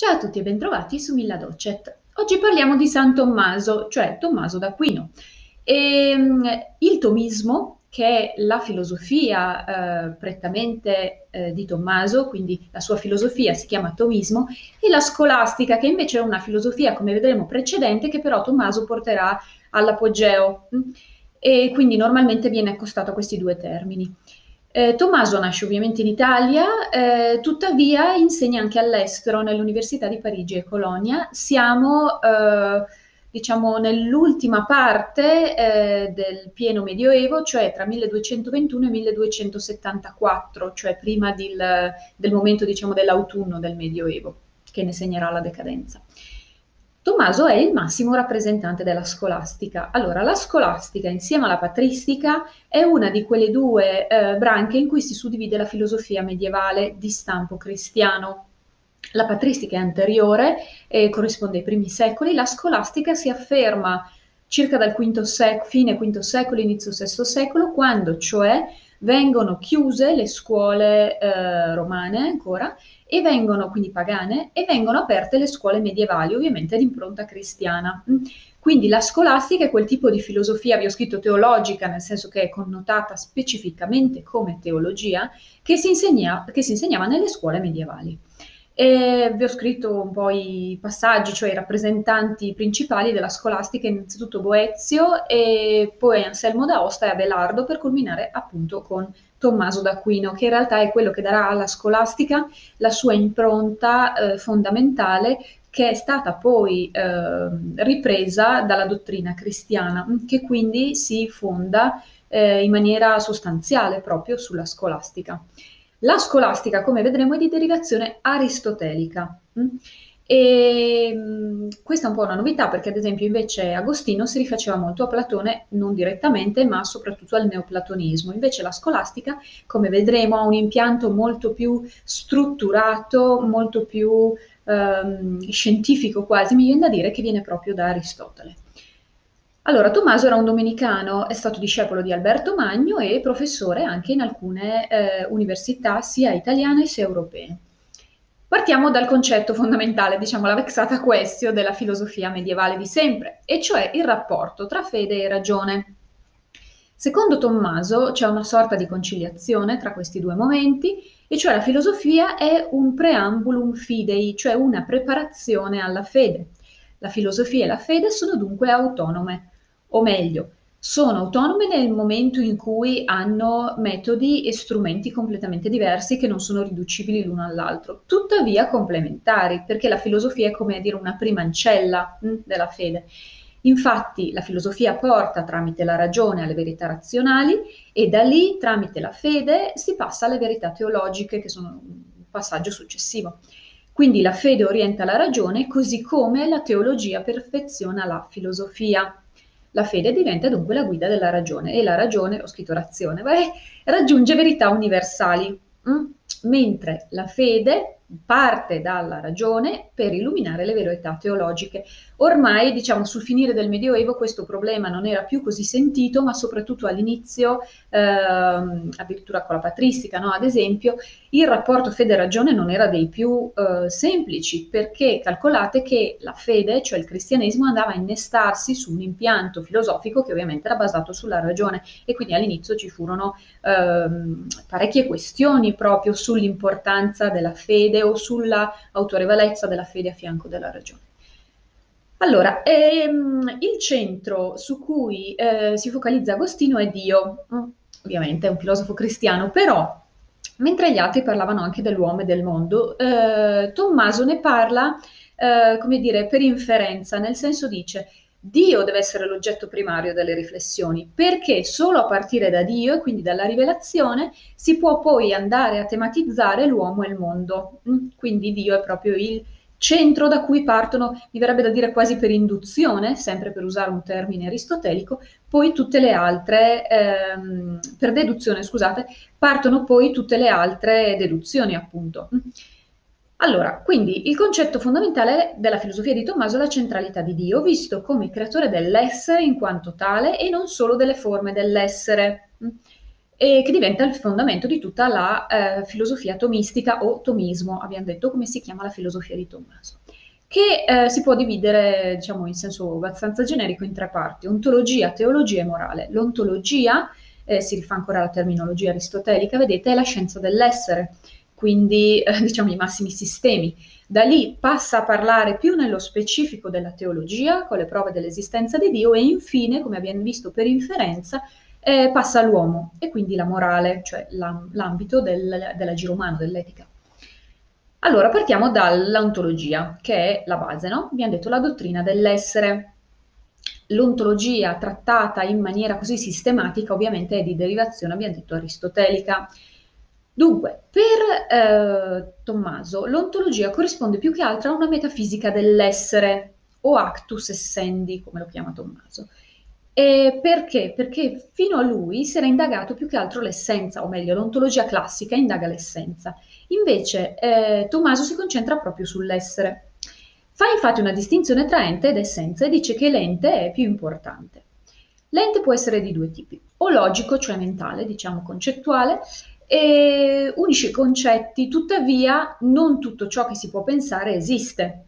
Ciao a tutti e bentrovati su Milla Docet. Oggi parliamo di San Tommaso, cioè Tommaso d'Aquino. E, ehm, il tomismo, che è la filosofia eh, prettamente eh, di Tommaso, quindi la sua filosofia si chiama tomismo, e la scolastica, che invece è una filosofia, come vedremo, precedente, che però Tommaso porterà all'apogeo. E quindi normalmente viene accostato a questi due termini. Eh, Tommaso nasce ovviamente in Italia, eh, tuttavia insegna anche all'estero nell'Università di Parigi e Colonia. Siamo, eh, diciamo, nell'ultima parte eh, del pieno medioevo, cioè tra 1221 e 1274, cioè prima del, del momento, diciamo, dell'autunno del medioevo, che ne segnerà la decadenza. Tommaso è il massimo rappresentante della scolastica. Allora, la scolastica insieme alla patristica è una di quelle due eh, branche in cui si suddivide la filosofia medievale di stampo cristiano. La patristica è anteriore e corrisponde ai primi secoli, la scolastica si afferma circa dal V sec- fine V secolo, inizio VI secolo, quando cioè vengono chiuse le scuole eh, romane ancora e vengono quindi pagane e vengono aperte le scuole medievali, ovviamente di impronta cristiana. Mm. Quindi la scolastica è quel tipo di filosofia, vi ho scritto teologica, nel senso che è connotata specificamente come teologia, che si, insegna, che si insegnava nelle scuole medievali. E vi ho scritto un po' i passaggi, cioè i rappresentanti principali della scolastica, innanzitutto Boezio e poi Anselmo d'Aosta e Abelardo, per culminare appunto con Tommaso d'Aquino, che in realtà è quello che darà alla scolastica la sua impronta eh, fondamentale che è stata poi eh, ripresa dalla dottrina cristiana, che quindi si fonda eh, in maniera sostanziale proprio sulla scolastica. La scolastica, come vedremo, è di derivazione aristotelica. Mm? E mm, questa è un po' una novità perché ad esempio invece Agostino si rifaceva molto a Platone, non direttamente, ma soprattutto al neoplatonismo. Invece la scolastica, come vedremo, ha un impianto molto più strutturato, molto più ehm, scientifico quasi, mi viene da dire, che viene proprio da Aristotele. Allora, Tommaso era un domenicano, è stato discepolo di Alberto Magno e professore anche in alcune eh, università sia italiane sia europee. Partiamo dal concetto fondamentale, diciamo la vexata questio della filosofia medievale di sempre, e cioè il rapporto tra fede e ragione. Secondo Tommaso c'è una sorta di conciliazione tra questi due momenti, e cioè la filosofia è un preambulum fidei, cioè una preparazione alla fede. La filosofia e la fede sono dunque autonome o meglio, sono autonome nel momento in cui hanno metodi e strumenti completamente diversi che non sono riducibili l'uno all'altro, tuttavia complementari, perché la filosofia è come dire una prima ancella mh, hm, della fede. Infatti la filosofia porta tramite la ragione alle verità razionali e da lì, tramite la fede, si passa alle verità teologiche, che sono un passaggio successivo. Quindi la fede orienta la ragione, così come la teologia perfeziona la filosofia. La fede diventa dunque la guida della ragione e la ragione, ho scritto razione, beh, raggiunge verità universali, mm? mentre la fede parte dalla ragione per illuminare le verità teologiche. Ormai, diciamo, sul finire del Medioevo questo problema non era più così sentito, ma soprattutto all'inizio, ehm, addirittura con la patristica, no? ad esempio, il rapporto fede-ragione non era dei più eh, semplici, perché calcolate che la fede, cioè il cristianesimo, andava a innestarsi su un impianto filosofico che ovviamente era basato sulla ragione e quindi all'inizio ci furono ehm, parecchie questioni proprio sull'importanza della fede o sulla autorevolezza della fede a fianco della ragione. Allora, ehm, il centro su cui eh, si focalizza Agostino è Dio, mm, ovviamente è un filosofo cristiano, però mentre gli altri parlavano anche dell'uomo e del mondo, eh, Tommaso ne parla, eh, come dire, per inferenza, nel senso dice Dio deve essere l'oggetto primario delle riflessioni, perché solo a partire da Dio e quindi dalla rivelazione si può poi andare a tematizzare l'uomo e il mondo. Mm? Quindi Dio è proprio il centro da cui partono, mi verrebbe da dire quasi per induzione, sempre per usare un termine aristotelico, poi tutte le altre, ehm, per deduzione, scusate, partono poi tutte le altre deduzioni, appunto. Mm? Allora, quindi il concetto fondamentale della filosofia di Tommaso è la centralità di Dio, visto come creatore dell'essere in quanto tale e non solo delle forme dell'essere. e che diventa il fondamento di tutta la eh, filosofia tomistica o tomismo, abbiamo detto come si chiama la filosofia di Tommaso, che eh, si può dividere diciamo, in senso abbastanza generico in tre parti, ontologia, teologia e morale. L'ontologia, eh, si rifà ancora alla terminologia aristotelica, vedete, è la scienza dell'essere, quindi eh, diciamo i massimi sistemi. Da lì passa a parlare più nello specifico della teologia, con le prove dell'esistenza di Dio, e infine, come abbiamo visto per inferenza, eh, passa all'uomo e quindi la morale, cioè l'ambito del, dell'agire umano, dell'etica. Allora partiamo dall'ontologia, che è la base, no? Abbiamo detto la dottrina dell'essere. L'ontologia trattata in maniera così sistematica ovviamente è di derivazione, abbiamo detto, aristotelica. Dunque, per eh, Tommaso l'ontologia corrisponde più che altro a una metafisica dell'essere, o actus essendi, come lo chiama Tommaso. E perché? Perché fino a lui si era indagato più che altro l'essenza, o meglio, l'ontologia classica indaga l'essenza. Invece eh, Tommaso si concentra proprio sull'essere. Fa infatti una distinzione tra ente ed essenza e dice che l'ente è più importante. L'ente può essere di due tipi, o logico, cioè mentale, diciamo concettuale, e unisce concetti, tuttavia non tutto ciò che si può pensare esiste.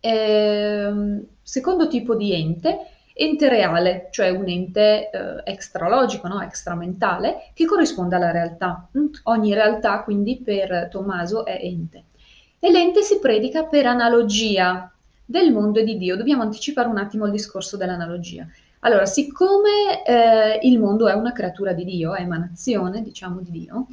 E, ehm, secondo tipo di ente ente reale, cioè un ente eh, extralogico, no? extramentale, che corrisponde alla realtà. Mm? Ogni realtà, quindi, per Tommaso è ente. E l'ente si predica per analogia del mondo e di Dio. Dobbiamo anticipare un attimo il discorso dell'analogia. Allora, siccome eh, il mondo è una creatura di Dio, è emanazione, diciamo, di Dio,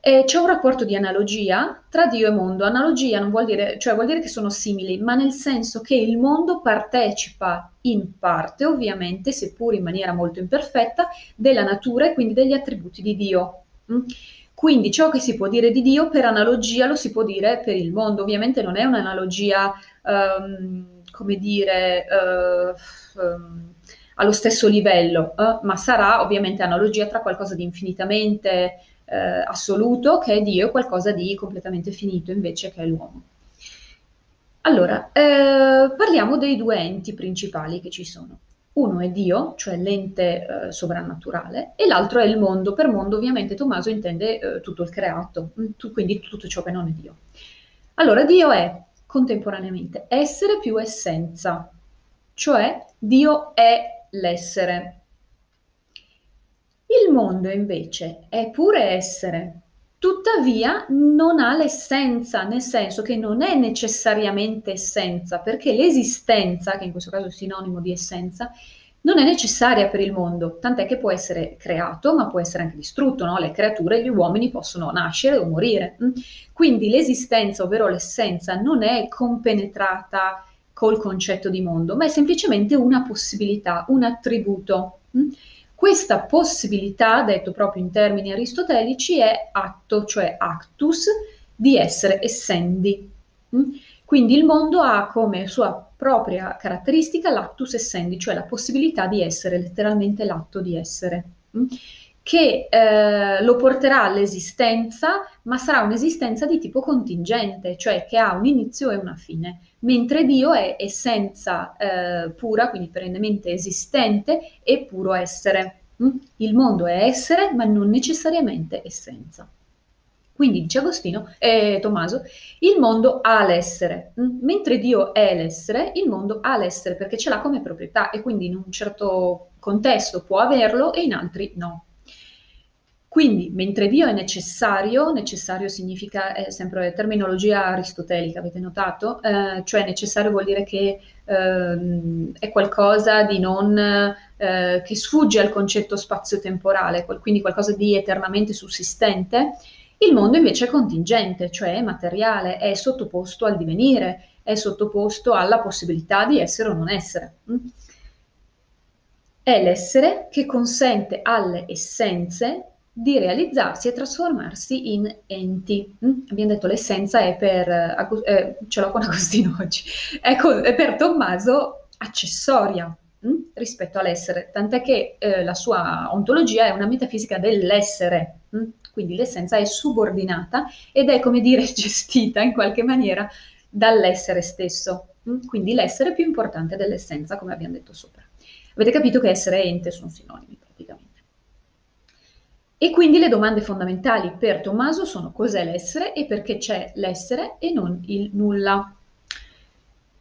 eh, c'è un rapporto di analogia tra Dio e mondo. Analogia non vuol dire, cioè vuol dire che sono simili, ma nel senso che il mondo partecipa in parte, ovviamente, seppur in maniera molto imperfetta, della natura e quindi degli attributi di Dio. Mm? Quindi ciò che si può dire di Dio per analogia lo si può dire per il mondo. Ovviamente non è un'analogia, um, come dire, uh, um, allo stesso livello, uh, ma sarà ovviamente analogia tra qualcosa di infinitamente eh, assoluto che è Dio e qualcosa di completamente finito invece che è l'uomo. Allora, eh, parliamo dei due enti principali che ci sono. Uno è Dio, cioè l'ente eh, sovrannaturale, e l'altro è il mondo. Per mondo ovviamente Tommaso intende eh, tutto il creato, mm, tu, quindi tutto ciò che non è Dio. Allora, Dio è contemporaneamente essere più essenza, cioè Dio è l'essere. Il mondo invece è pure essere, tuttavia non ha l'essenza, nel senso che non è necessariamente essenza, perché l'esistenza, che in questo caso è sinonimo di essenza, non è necessaria per il mondo, tant'è che può essere creato, ma può essere anche distrutto, no? Le creature, gli uomini possono nascere o morire. Mm? Quindi l'esistenza, ovvero l'essenza, non è compenetrata col concetto di mondo, ma è semplicemente una possibilità, un attributo. Mm? Questa possibilità, detto proprio in termini aristotelici, è atto, cioè actus, di essere essendi. Mm? Quindi il mondo ha come sua propria caratteristica l'actus essendi, cioè la possibilità di essere, letteralmente l'atto di essere, mm? Che eh, lo porterà all'esistenza, ma sarà un'esistenza di tipo contingente, cioè che ha un inizio e una fine mentre Dio è essenza eh, pura, quindi perennemente esistente e puro essere. Mm? Il mondo è essere, ma non necessariamente essenza. Quindi dice Agostino, eh, Tommaso, il mondo ha l'essere, mm? mentre Dio è l'essere, il mondo ha l'essere perché ce l'ha come proprietà e quindi in un certo contesto può averlo e in altri no. Quindi, mentre Dio è necessario, necessario significa è sempre terminologia aristotelica, avete notato? Eh, cioè necessario vuol dire che eh, è qualcosa di non, eh, che sfugge al concetto spazio-temporale, quindi qualcosa di eternamente sussistente. Il mondo invece è contingente, cioè è materiale, è sottoposto al divenire, è sottoposto alla possibilità di essere o non essere. È l'essere che consente alle essenze di realizzarsi e trasformarsi in enti. Mm? Abbiamo detto l'essenza è per, eh, ce l'ho con Agostino oggi, con, è per Tommaso accessoria mm? rispetto all'essere, tant'è che eh, la sua ontologia è una metafisica dell'essere, mm? quindi l'essenza è subordinata ed è, come dire, gestita in qualche maniera dall'essere stesso, mm? quindi l'essere è più importante dell'essenza, come abbiamo detto sopra. Avete capito che essere e ente sono sinonimi praticamente. E quindi le domande fondamentali per Tommaso sono cos'è l'essere e perché c'è l'essere e non il nulla.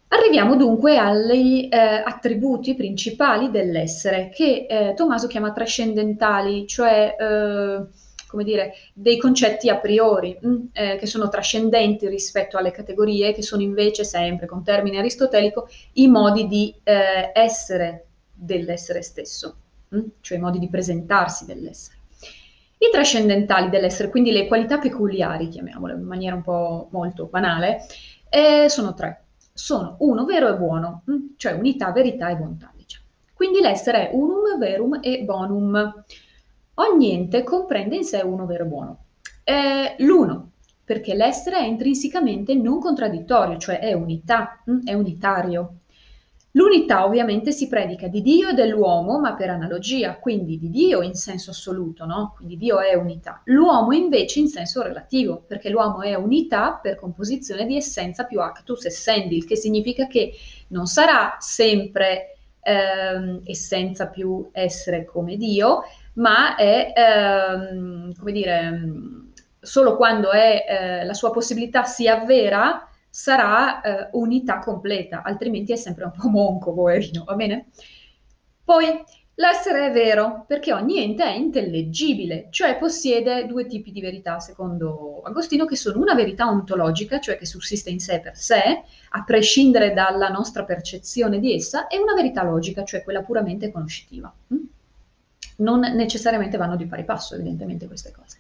Arriviamo dunque agli eh, attributi principali dell'essere, che eh, Tommaso chiama trascendentali, cioè eh, come dire, dei concetti a priori, mh, mm, eh, che sono trascendenti rispetto alle categorie, che sono invece sempre, con termine aristotelico, i modi di eh, essere dell'essere stesso, mh, mm, cioè i modi di presentarsi dell'essere. I trascendentali dell'essere, quindi le qualità peculiari, chiamiamole in maniera un po' molto banale, eh, sono tre sono uno, vero e buono, mm, cioè unità, verità e bontà. Diciamo. Quindi l'essere è unum, verum e bonum. Ogni ente comprende in sé uno, vero e buono. Eh, l'uno, perché l'essere è intrinsecamente non contraddittorio, cioè è unità, mm, è unitario. L'unità ovviamente si predica di Dio e dell'uomo, ma per analogia, quindi di Dio in senso assoluto, no? Quindi Dio è unità. L'uomo invece in senso relativo, perché l'uomo è unità per composizione di essenza più actus essendi, il che significa che non sarà sempre ehm, essenza più essere come Dio, ma è, ehm, come dire, solo quando è, eh, la sua possibilità si avvera, sarà eh, unità completa, altrimenti è sempre un po' monco, poverino, va bene? Poi l'essere è vero perché ogni ente è intellegibile, cioè possiede due tipi di verità, secondo Agostino, che sono una verità ontologica, cioè che sussiste in sé per sé, a prescindere dalla nostra percezione di essa, e una verità logica, cioè quella puramente conoscitiva. Mm? Non necessariamente vanno di pari passo, evidentemente, queste cose.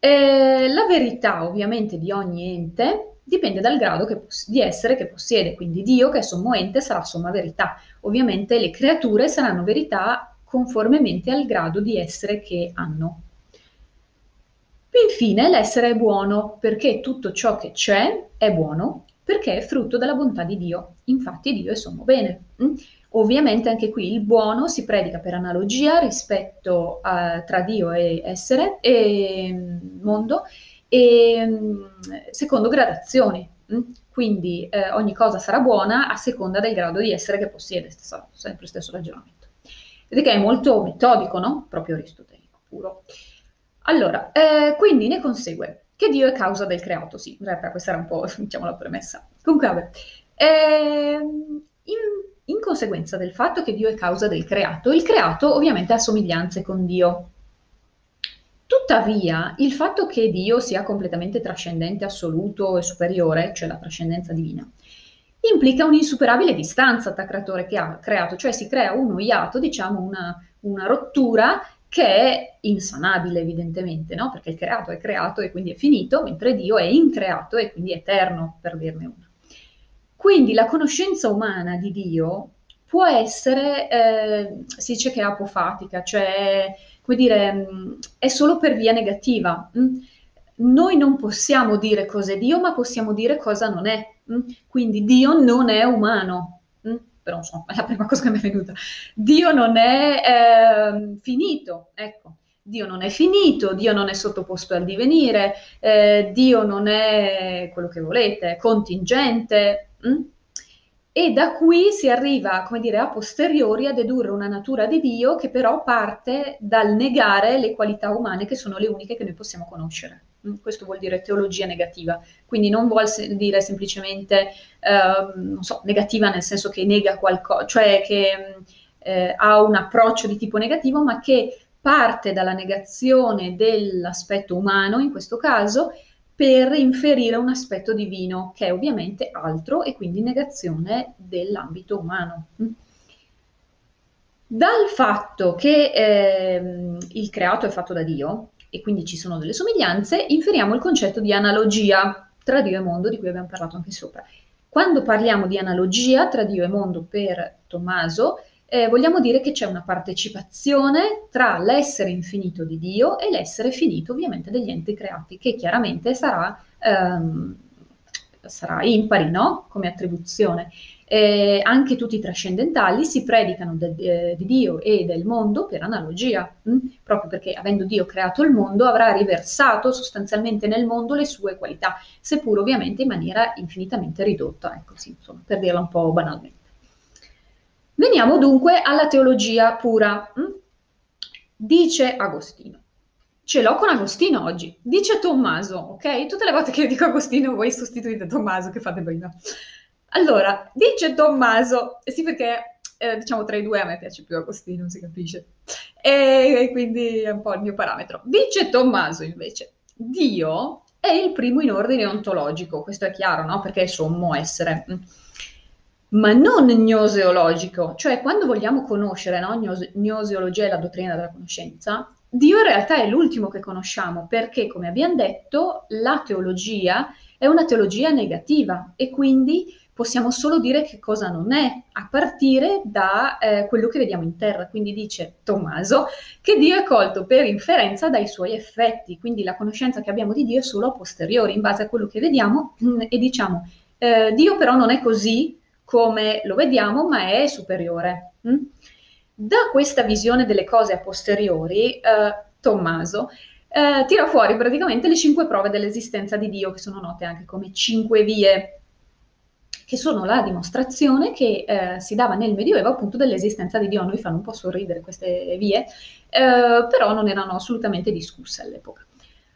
E la verità, ovviamente, di ogni ente dipende dal grado che, di essere che possiede, quindi Dio che è sommo ente sarà somma verità. Ovviamente le creature saranno verità conformemente al grado di essere che hanno. Infine l'essere è buono perché tutto ciò che c'è è buono perché è frutto della bontà di Dio. Infatti Dio è sommo bene. Mm? Ovviamente anche qui il buono si predica per analogia rispetto a, tra Dio e essere e mm, mondo e mm, secondo gradazioni. Mm? Quindi eh, ogni cosa sarà buona a seconda del grado di essere che possiede, stesso, sempre stesso ragionamento. Vedete che è molto metodico, no? Proprio aristotelico, puro. Allora, eh, quindi ne consegue che Dio è causa del creato, sì, in realtà questa era un po', diciamo, la premessa. Comunque, vabbè. Eh, in, in conseguenza del fatto che Dio è causa del creato, il creato ovviamente ha somiglianze con Dio, Tuttavia, il fatto che Dio sia completamente trascendente, assoluto e superiore, cioè la trascendenza divina, implica un'insuperabile distanza tra creatore che ha creato, cioè si crea uno iato, diciamo una, una rottura che è insanabile evidentemente, no? perché il creato è creato e quindi è finito, mentre Dio è increato e quindi eterno, per dirne una. Quindi la conoscenza umana di Dio può essere, eh, si dice che è apofatica, cioè come dire, mm, è solo per via negativa. Mm. Noi non possiamo dire cos'è Dio, ma possiamo dire cosa non è. Mm. Quindi Dio non è umano. Però insomma, è la prima cosa che mi è venuta. Dio non è eh, finito, ecco. Dio non è finito, Dio non è sottoposto al divenire, eh, Dio non è quello che volete, è contingente. Mm? E da qui si arriva, come dire, a posteriori a dedurre una natura di Dio che però parte dal negare le qualità umane che sono le uniche che noi possiamo conoscere. Mm, questo vuol dire teologia negativa, quindi non vuol dire semplicemente, eh, so, negativa nel senso che nega qualcosa, cioè che eh, ha un approccio di tipo negativo, ma che parte dalla negazione dell'aspetto umano, in questo caso, per inferire un aspetto divino, che è ovviamente altro e quindi negazione dell'ambito umano. Dal fatto che eh, il creato è fatto da Dio e quindi ci sono delle somiglianze, inferiamo il concetto di analogia tra Dio e mondo, di cui abbiamo parlato anche sopra. Quando parliamo di analogia tra Dio e mondo per Tommaso, eh, vogliamo dire che c'è una partecipazione tra l'essere infinito di Dio e l'essere finito ovviamente degli enti creati, che chiaramente sarà, ehm, sarà impari no? come attribuzione. Eh, anche tutti i trascendentali si predicano de, de, di Dio e del mondo per analogia, mh? proprio perché avendo Dio creato il mondo avrà riversato sostanzialmente nel mondo le sue qualità, seppur ovviamente in maniera infinitamente ridotta, ecco sì, insomma, per dirla un po' banalmente. Veniamo dunque alla teologia pura. Mm? Dice Agostino, ce l'ho con Agostino oggi. Dice Tommaso, ok? Tutte le volte che io dico Agostino, voi sostituite Tommaso che fate prima. Allora, dice Tommaso, sì perché eh, diciamo tra i due a me piace più Agostino, si capisce. E quindi è un po' il mio parametro. Dice Tommaso invece, Dio è il primo in ordine ontologico, questo è chiaro, no? Perché è sommo essere ma non gnoseologico, cioè quando vogliamo conoscere, no? gnoseologia è la dottrina della conoscenza, Dio in realtà è l'ultimo che conosciamo perché, come abbiamo detto, la teologia è una teologia negativa e quindi possiamo solo dire che cosa non è, a partire da eh, quello che vediamo in terra. Quindi dice Tommaso che Dio è colto per inferenza dai suoi effetti, quindi la conoscenza che abbiamo di Dio è solo a posteriori, in base a quello che vediamo e diciamo eh, Dio però non è così come lo vediamo, ma è superiore. Mm? Da questa visione delle cose a posteriori, eh, Tommaso eh, tira fuori praticamente le cinque prove dell'esistenza di Dio, che sono note anche come cinque vie, che sono la dimostrazione che eh, si dava nel Medioevo appunto dell'esistenza di Dio. A noi fanno un po' sorridere queste vie, eh, però non erano assolutamente discusse all'epoca.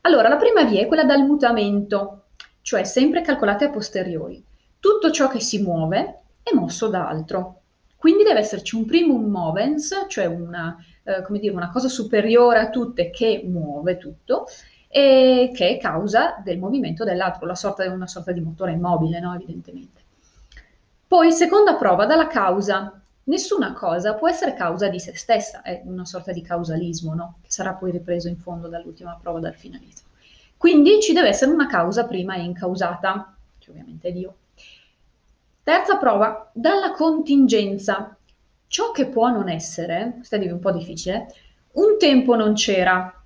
Allora, la prima via è quella dal mutamento, cioè sempre calcolate a posteriori. Tutto ciò che si muove è mosso da altro. Quindi deve esserci un primum movens, cioè una, eh, come dire, una cosa superiore a tutte che muove tutto, e che è causa del movimento dell'altro, la sorta, una sorta di motore immobile, no? evidentemente. Poi, seconda prova, dalla causa. Nessuna cosa può essere causa di se stessa, è una sorta di causalismo, no? che sarà poi ripreso in fondo dall'ultima prova dal finalismo. Quindi ci deve essere una causa prima e incausata, che ovviamente è Dio. Terza prova, dalla contingenza. Ciò che può non essere, questa è un po' difficile, un tempo non c'era,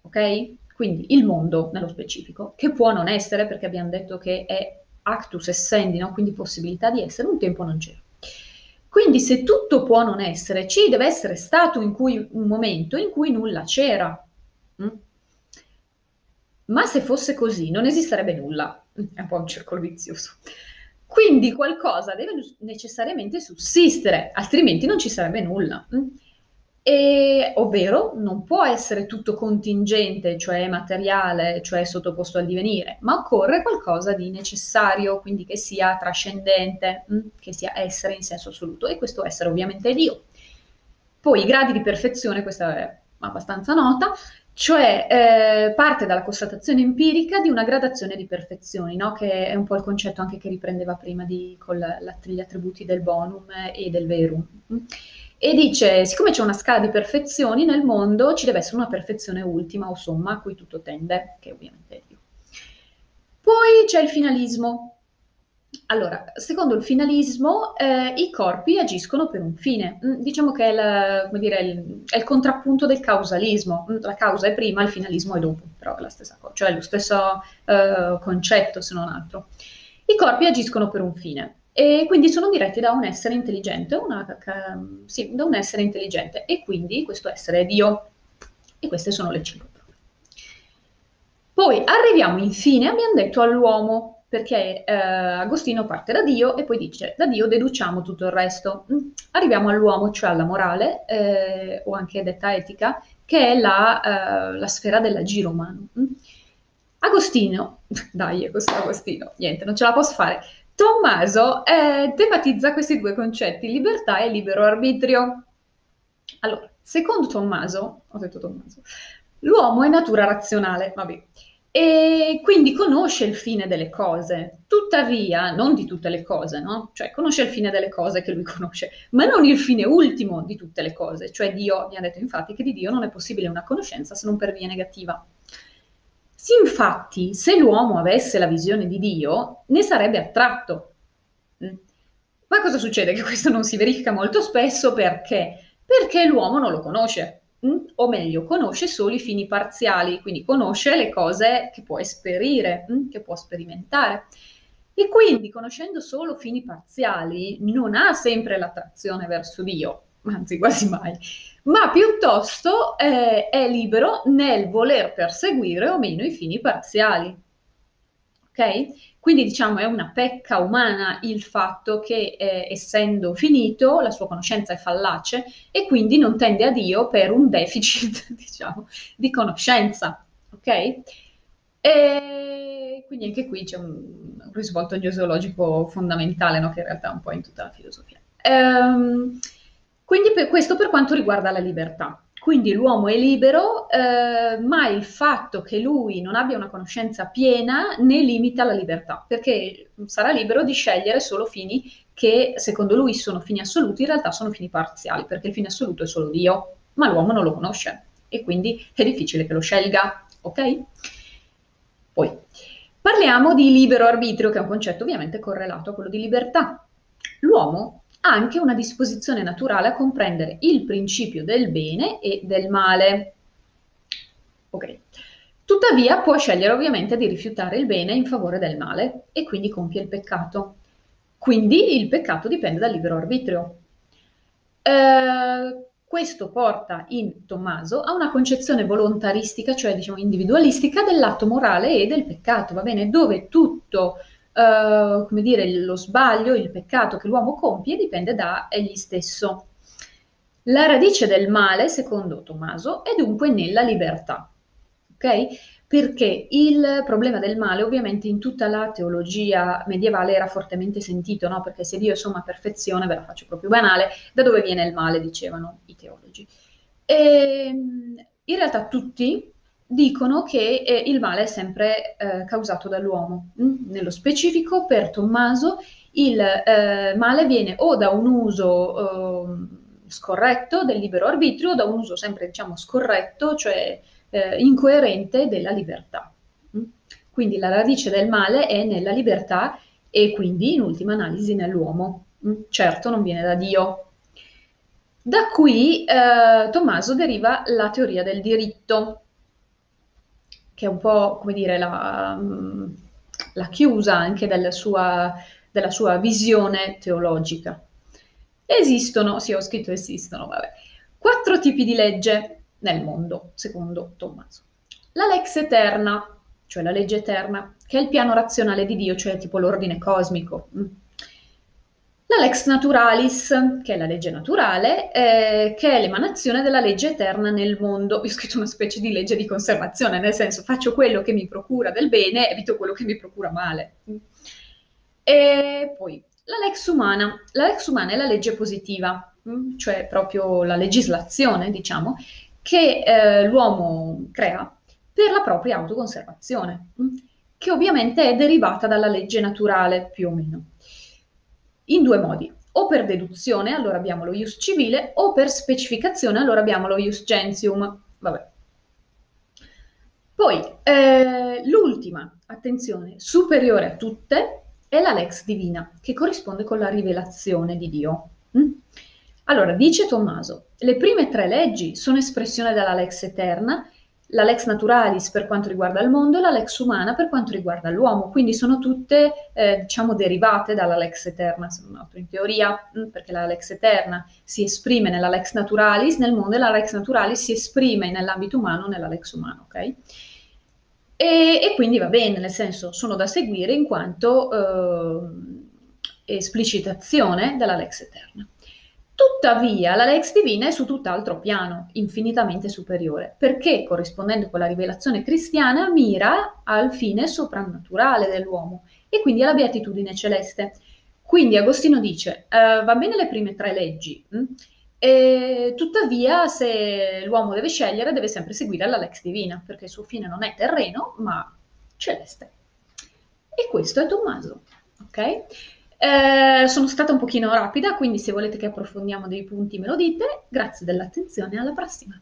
ok? Quindi il mondo nello specifico, che può non essere, perché abbiamo detto che è actus essendi, no? quindi possibilità di essere, un tempo non c'era. Quindi se tutto può non essere, ci deve essere stato in cui, un momento in cui nulla c'era. Mm? Ma se fosse così, non esisterebbe nulla. È un po' un circolo vizioso. Quindi qualcosa deve necessariamente sussistere, altrimenti non ci sarebbe nulla. E, ovvero non può essere tutto contingente, cioè materiale, cioè sottoposto al divenire, ma occorre qualcosa di necessario, quindi che sia trascendente, che sia essere in senso assoluto, e questo essere ovviamente è Dio. Poi i gradi di perfezione, questa è abbastanza nota, cioè eh, parte dalla constatazione empirica di una gradazione di perfezioni, no? che è un po' il concetto anche che riprendeva prima di, con la, gli attributi del bonum e del verum. E dice, siccome c'è una scala di perfezioni nel mondo, ci deve essere una perfezione ultima o somma a cui tutto tende, che ovviamente è Dio. Poi c'è il finalismo, allora, secondo il finalismo, eh, i corpi agiscono per un fine. Mm, diciamo che è, la, dire, il, è, il, contrappunto del causalismo. Mm, la causa è prima, il finalismo è dopo, però è la stessa cosa, cioè lo stesso eh, concetto se non altro. I corpi agiscono per un fine e quindi sono diretti da un essere intelligente, una, sì, da un essere intelligente e quindi questo essere è Dio. E queste sono le cinque prove. Poi arriviamo infine, abbiamo detto, all'uomo perché eh, Agostino parte da Dio e poi dice da Dio deduciamo tutto il resto. Mm. Arriviamo all'uomo, cioè alla morale, eh, o anche detta etica, che è la, eh, la sfera dell'agire umano. Mm. Agostino, dai, questo Agostino, niente, non ce la posso fare. Tommaso eh, tematizza questi due concetti, libertà e libero arbitrio. Allora, secondo Tommaso, ho detto Tommaso, l'uomo è natura razionale, vabbè, e quindi conosce il fine delle cose, tuttavia non di tutte le cose, no? Cioè conosce il fine delle cose che lui conosce, ma non il fine ultimo di tutte le cose, cioè Dio, mi ha detto infatti che di Dio non è possibile una conoscenza se non per via negativa. Sì, infatti, se l'uomo avesse la visione di Dio, ne sarebbe attratto. Mm. Ma cosa succede? Che questo non si verifica molto spesso perché? Perché l'uomo non lo conosce o meglio, conosce solo i fini parziali, quindi conosce le cose che può esperire, che può sperimentare. E quindi, conoscendo solo fini parziali, non ha sempre l'attrazione verso Dio, anzi quasi mai, ma piuttosto eh, è libero nel voler perseguire o meno i fini parziali. Ok? Quindi diciamo è una pecca umana il fatto che eh, essendo finito la sua conoscenza è fallace e quindi non tende a Dio per un deficit, diciamo, di conoscenza, ok? E quindi anche qui c'è un, risvolto gnoseologico fondamentale, no? che in realtà è un po' in tutta la filosofia. Ehm, quindi per questo per quanto riguarda la libertà. Quindi l'uomo è libero, eh, ma il fatto che lui non abbia una conoscenza piena ne limita la libertà, perché sarà libero di scegliere solo fini che secondo lui sono fini assoluti, in realtà sono fini parziali, perché il fine assoluto è solo Dio, ma l'uomo non lo conosce e quindi è difficile che lo scelga, ok? Poi parliamo di libero arbitrio, che è un concetto ovviamente correlato a quello di libertà. L'uomo anche una disposizione naturale a comprendere il principio del bene e del male. Ok. Tuttavia può scegliere ovviamente di rifiutare il bene in favore del male e quindi compie il peccato. Quindi il peccato dipende dal libero arbitrio. Eh, questo porta in Tommaso a una concezione volontaristica, cioè diciamo individualistica, dell'atto morale e del peccato, va bene? Dove tutto uh, come dire, lo sbaglio, il peccato che l'uomo compie dipende da egli stesso. La radice del male, secondo Tommaso, è dunque nella libertà. Ok? Perché il problema del male, ovviamente, in tutta la teologia medievale era fortemente sentito, no? Perché se Dio è somma perfezione, ve la faccio proprio banale, da dove viene il male, dicevano i teologi. E, ehm, in realtà tutti dicono che eh, il male è sempre eh, causato dall'uomo. Mm? Nello specifico, per Tommaso, il eh, male viene o da un uso ehm, scorretto del libero arbitrio, o da un uso sempre diciamo scorretto, cioè eh, incoerente della libertà. Mm? Quindi la radice del male è nella libertà e quindi in ultima analisi nell'uomo. Mm? Certo non viene da Dio. Da qui eh, Tommaso deriva la teoria del diritto, che è un po', come dire, la, mm, la chiusa anche della sua, della sua visione teologica. Esistono, sì, ho scritto esistono, vabbè, quattro tipi di legge nel mondo, secondo Tommaso. La lex eterna, cioè la legge eterna, che è il piano razionale di Dio, cioè tipo l'ordine cosmico. La lex naturalis, che è la legge naturale, eh, che è l'emanazione della legge eterna nel mondo. Io ho scritto una specie di legge di conservazione, nel senso faccio quello che mi procura del bene, evito quello che mi procura male. E poi la lex umana. La lex umana è la legge positiva, mm, cioè proprio la legislazione, diciamo, che eh, l'uomo crea per la propria autoconservazione, mm, che ovviamente è derivata dalla legge naturale più o meno in due modi. O per deduzione, allora abbiamo lo ius civile, o per specificazione, allora abbiamo lo ius gentium. Vabbè. Poi, eh, l'ultima, attenzione, superiore a tutte, è la lex divina, che corrisponde con la rivelazione di Dio. Mm? Allora, dice Tommaso, le prime tre leggi sono espressione della lex eterna la lex naturalis per quanto riguarda il mondo e la lex umana per quanto riguarda l'uomo, quindi sono tutte eh, diciamo derivate dalla lex eterna, se non altro in teoria, mm, perché la lex eterna si esprime nella lex naturalis nel mondo e la lex naturalis si esprime nell'ambito umano nella lex umana, ok? E, e, quindi va bene, nel senso sono da seguire in quanto eh, esplicitazione della lex eterna. Tuttavia, la lex divina è su tutt'altro piano, infinitamente superiore, perché, corrispondendo con la rivelazione cristiana, mira al fine soprannaturale dell'uomo e quindi alla beatitudine celeste. Quindi Agostino dice, uh, va bene le prime tre leggi, mh? Hm? E, tuttavia, se l'uomo deve scegliere, deve sempre seguire la lex divina, perché il suo fine non è terreno, ma celeste. E questo è Tommaso, ok? Eh, sono stata un pochino rapida, quindi se volete che approfondiamo dei punti me lo dite. Grazie dell'attenzione, alla prossima.